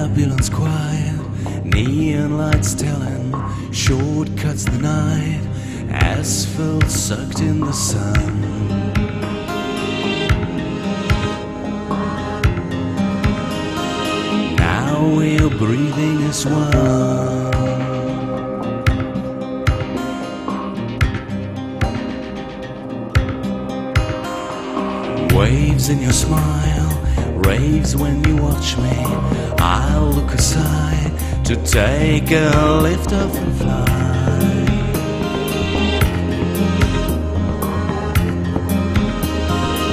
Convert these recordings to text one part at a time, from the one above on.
Babylon's quiet, neon lights telling shortcuts the night, asphalt sucked in the sun. Now we're breathing as one. Waves in your smile, raves when you watch me. I'll look aside to take a lift off and fly.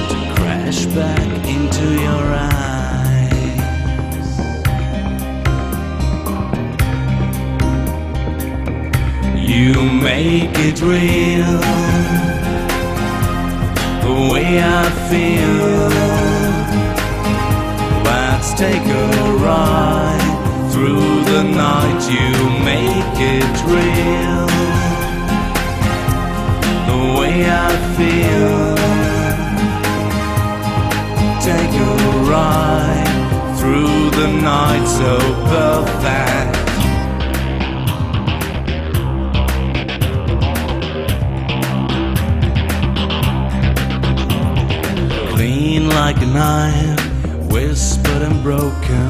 To crash back into your eyes. You make it real the way I feel. Real. The way I feel. Take a ride through the night so perfect. clean like a knife, whispered and broken.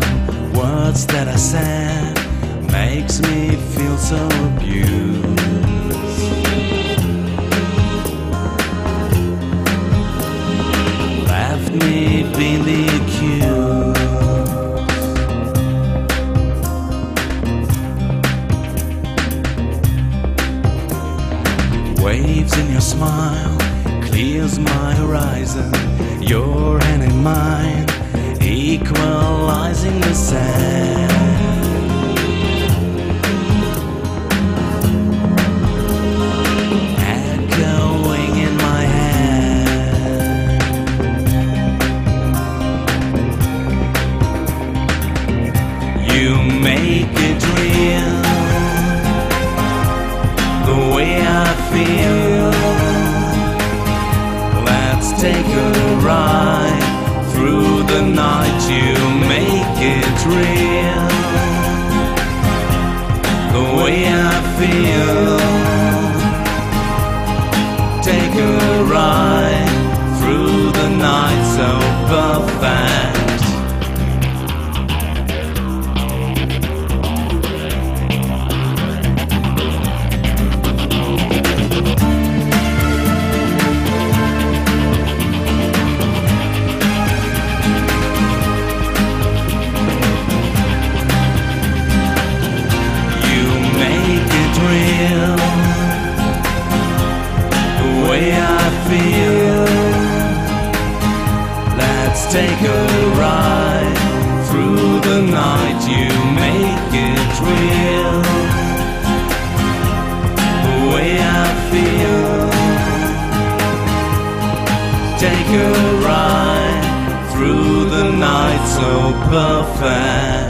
Words that I said makes me feel so abused. Left me being the accused. Waves in your smile clears my horizon. Your hand in mine, equalizing the sand. You make it real the way I feel. Let's take a ride through the night. You make it real. The way I feel. Take a ride through the night so perfect. The night. You make it real the way I feel. Take a ride through the night so perfect.